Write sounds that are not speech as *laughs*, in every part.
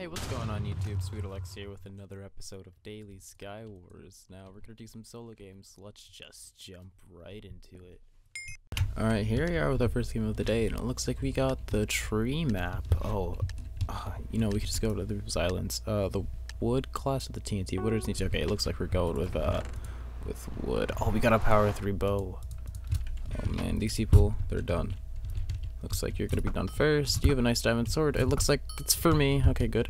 Hey, what's going on YouTube? SpooderLex here with another episode of Daily Sky Wars. Now we're gonna do some solo games. Let's just jump right into it. Alright, here we are with our first game of the day, and it looks like we got the tree map. Oh, uh, you know, we could just go to those islands. Uh, the wood class of the TNT. Is TNT? Okay, it looks like we're going with, uh, with wood. Oh, we got a power 3 bow. Oh man, these people, they're done. Looks like you're gonna be done first. You have a nice diamond sword. It looks like it's for me. Okay, good.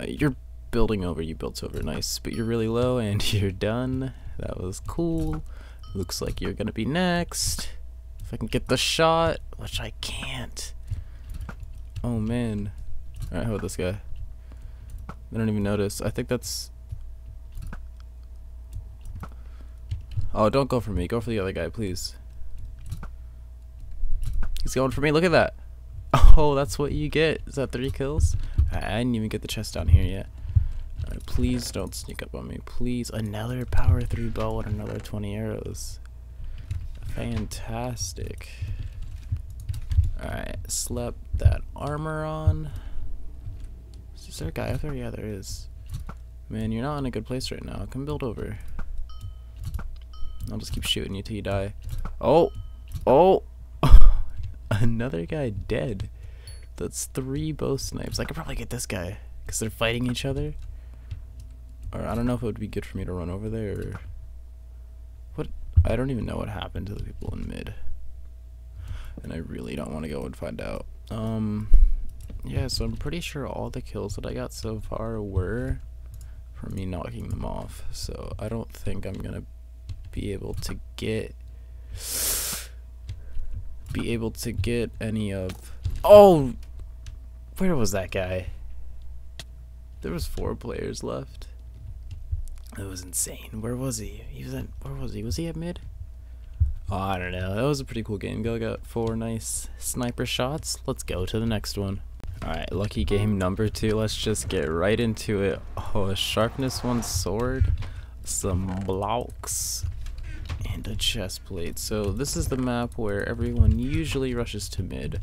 Uh, you're building over. You built over. Nice. But you're really low and *laughs* you're done. That was cool. Looks like you're gonna be next. If I can get the shot, which I can't. Oh man. Alright, how about this guy? I don't even notice. I think that's... Oh, don't go for me. Go for the other guy, please. He's going for me. Look at that. *laughs* Oh, that's what you get. Is that three kills? I didn't even get the chest down here yet. Alright, please don't sneak up on me. Please. Another power 3 bow and another 20 arrows. Fantastic. Alright, slept that armor on. Is there a guy up there? Yeah, there is. Man, you're not in a good place right now. Come build over. I'll just keep shooting you till you die. Oh! Oh! Another guy dead. That's three bow snipes. I could probably get this guy. Because they're fighting each other. Or I don't know if it would be good for me to run over there. What? I don't even know what happened to the people in mid. And I really don't want to go and find out. Um... Yeah, so I'm pretty sure all the kills that I got so far were from me knocking them off. So I don't think I'm gonna be able to get be able to get any of oh where was that guy? There was four players left. It was insane. Where was he? He was at where was he? Was he at mid? Oh i don't know. That was a pretty cool game. Go got four nice sniper shots. Let's go to the next one. Alright, lucky game number two. Let's just get right into it. Oh, a sharpness one sword, some blocks, and a chest plate. So this is the map where everyone usually rushes to mid.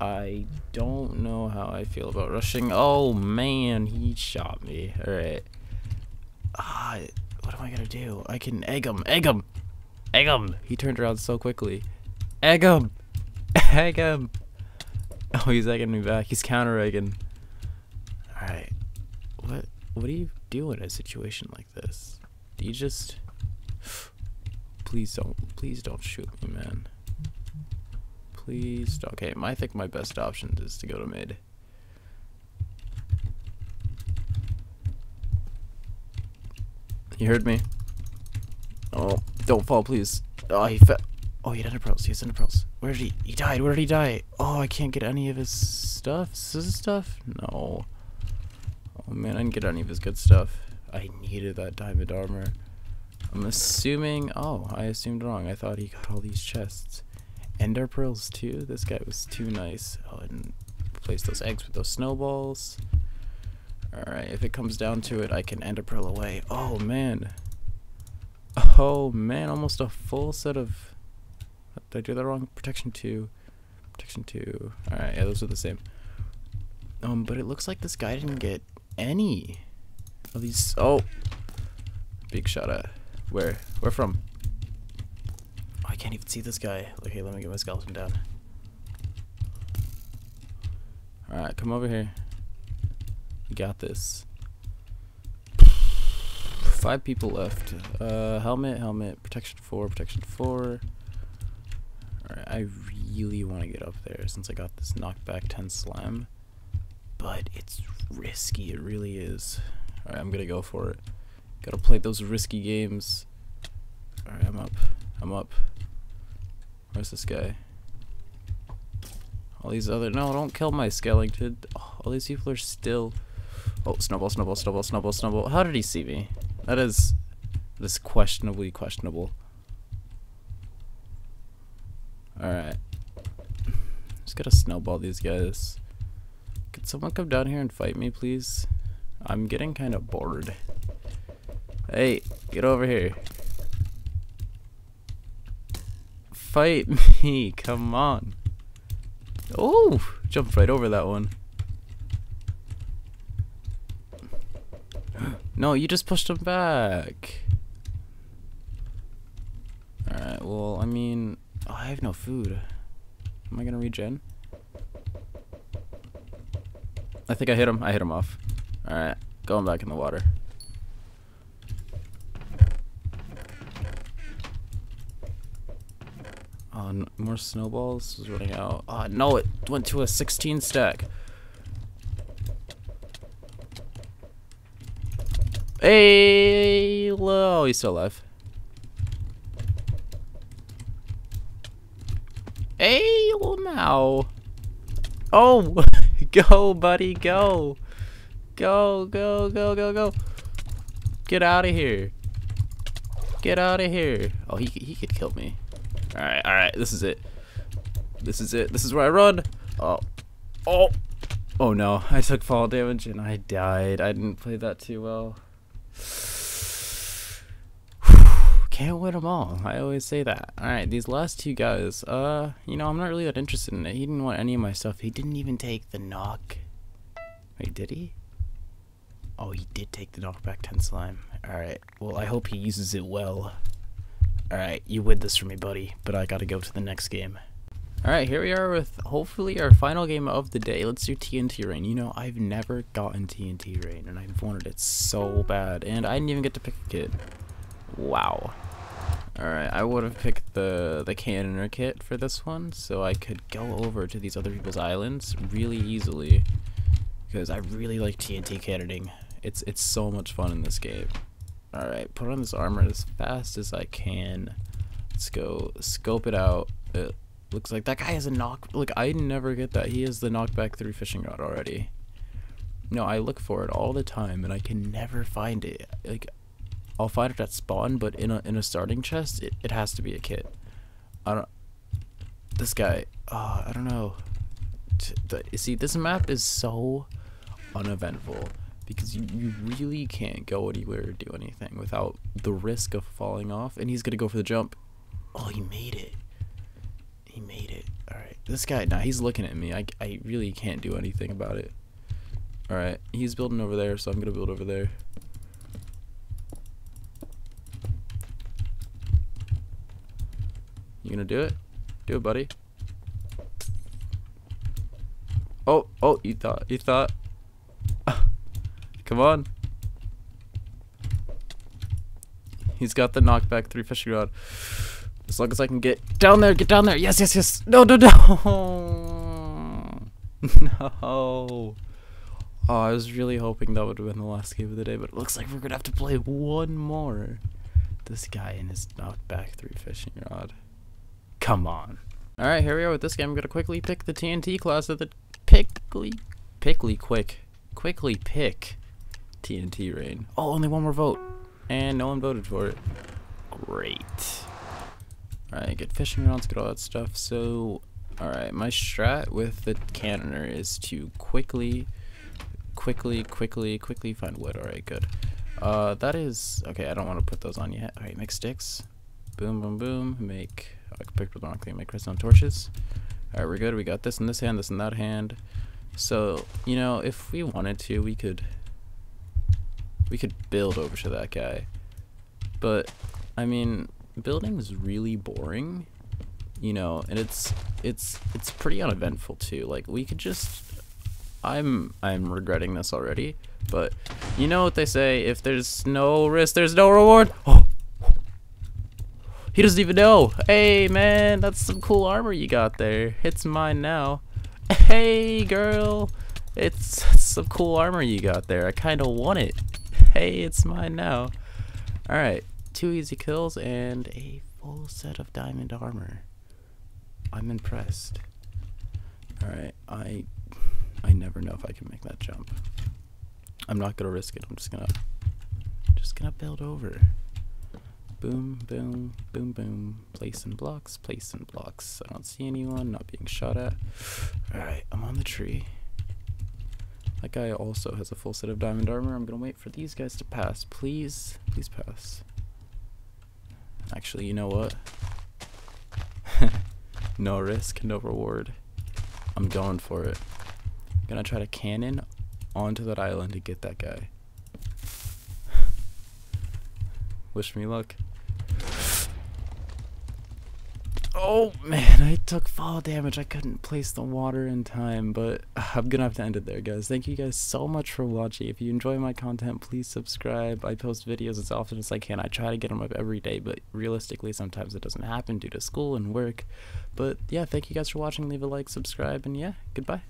I don't know how I feel about rushing. Oh man, he shot me. Alright. Ah, what am I gonna do? I can egg him, egg him, egg him. He turned around so quickly. Egg him, egg him. Oh, he's egging me back. He's counter egging. Alright. What what do you do in a situation like this? Do you just please don't please don't shoot me, man. Please okay, I think my best option is to go to mid. You heard me? Oh, don't fall, please. Oh, he fell. Oh, he had ender pearls. He has ender pearls. Where did he? He died. Where did he die? Oh, I can't get any of his stuff. Is this his stuff? No. Oh man, I didn't get any of his good stuff. I needed that diamond armor. I'm assuming. Oh, I assumed wrong. I thought he got all these chests. Ender pearls too. This guy was too nice. Oh, and place those eggs with those snowballs. Alright, if it comes down to it, I can ender pearl away. Oh man. Oh man, almost a full set of did I do that wrong? Protection 2. Protection 2. Alright, yeah, those are the same. Um, but it looks like this guy didn't get any of these. Oh! Big shot at. Where? Where from? Oh, I can't even see this guy. Okay, let me get my skeleton down. Alright, come over here. You got this. Five people left. Uh, helmet, helmet, protection 4, protection 4. Alright, I really want to get up there since I got this knockback 10 slime. But it's risky, it really is. Alright, I'm gonna go for it. Gotta play those risky games. Alright, I'm up. I'm up. Where's this guy? All these other- no, don't kill my skeleton. Oh, all these people are still- Oh, snowball, snowball, snowball, snowball, snowball. How did he see me? That is- that is questionably questionable. Alright. Just gotta snowball these guys. Could someone come down here and fight me, please? I'm getting kind of bored. Hey, get over here. Fight *laughs* me, come on. Oh, jumped right over that one. *gasps* No, you just pushed him back. Alright, well, I mean, oh, I have no food. Am I gonna regen? I think I hit him. I hit him off. Alright, going back in the water. More snowballs is running out. Oh, no, it went to a 16 stack. Hey, oh, he's still alive. Hey, now. Oh, *laughs* go, buddy, go. Go, go, go, go, go. Get out of here. Get out of here. Oh, he, he could kill me. Alright, alright, this is it. This is it. This is where I run. Oh. Oh. Oh no, I took fall damage and I died. I didn't play that too well. *sighs* Can't win them all. I always say that. Alright, these last two guys, uh, you know, I'm not really that interested in it. He didn't want any of my stuff. He didn't even take the knock. Wait, did he? Oh, he did take the knockback 10 slime. Alright, well, I hope he uses it well. Alright, you win this for me, buddy, but I gotta go to the next game. Alright, here we are with hopefully our final game of the day. Let's do TNT Rain. You know, I've never gotten TNT Rain, and I've wanted it so bad, and I didn't even get to pick a kit. Wow. Alright, I would have picked the, the cannoner kit for this one, so I could go over to these other people's islands really easily. Because I really like TNT cannoning. It's, it's so much fun in this game. Alright, put on this armor as fast as I can. Let's go scope it out. It looks like that guy has a knock. Look, I never get that. He has the knockback through fishing rod already. No, I look for it all the time and I can never find it. Like, I'll find it at spawn, but in a in a starting chest, it, it has to be a kit. I don't. This guy, uh, I don't know. T the, see, this map is so uneventful because you, you really can't go anywhere or do anything without the risk of falling off. And he's gonna go for the jump. Oh, he made it. He made it. All right, this guy now he's looking at me. I I really can't do anything about it. All right, he's building over there, so I'm gonna build over there. You gonna do it? Do it, buddy. Oh, oh, you thought, you thought. Come on. He's got the knockback three fishing rod. As long as I can get down there, get down there. Yes, yes, yes. No, no, no. *laughs* no. Oh, I was really hoping that would have been the last game of the day, but it looks like we're going to have to play one more. This guy and his knockback three fishing rod. Come on. Alright, here we are with this game. I'm gonna quickly pick the TNT class of the pickly pickly quick. Quickly pick TNT rain. Oh, only one more vote. And no one voted for it. Great. Alright, get fishing rods, get all that stuff. So alright, my strat with the cannoner is to quickly quickly, quickly, quickly find wood. Alright, good. Uh that is okay, I don't want to put those on yet. Alright, make sticks. Boom boom boom. Make I picked the wrong thing. Make redstone torches. Alright, we're good. We got this in this hand, this in that hand. So, you know, if we wanted to, we could we could build over to that guy. But I mean, building is really boring. You know, and it's it's it's pretty uneventful too. Like we could just I'm I'm regretting this already, but you know what they say, if there's no risk, there's no reward. Oh, *gasps* he doesn't even know. Hey, man, that's some cool armor you got there. It's mine now. *laughs* Hey, girl. It's some cool armor you got there. I kind of want it. Hey, it's mine now. Alright, two easy kills and a full set of diamond armor. I'm impressed. Alright, I I never know if I can make that jump. I'm not gonna risk it. I'm just gonna just gonna build over. Boom, boom, boom, boom. Placing blocks, placing blocks. I don't see anyone, not being shot at. Alright, I'm on the tree. That guy also has a full set of diamond armor. I'm gonna wait for these guys to pass. Please, please pass. Actually, you know what? *laughs* no risk, no reward. I'm going for it. I'm gonna try to cannon onto that island to get that guy. *sighs* Wish me luck. Oh man, I took fall damage. I couldn't place the water in time, but *sighs* I'm gonna have to end it there, guys. Thank you guys so much for watching. If you enjoy my content, please subscribe. I post videos as often as I can. I try to get them up every day, but realistically, sometimes it doesn't happen due to school and work. But yeah, thank you guys for watching. Leave a like, subscribe, and yeah, goodbye.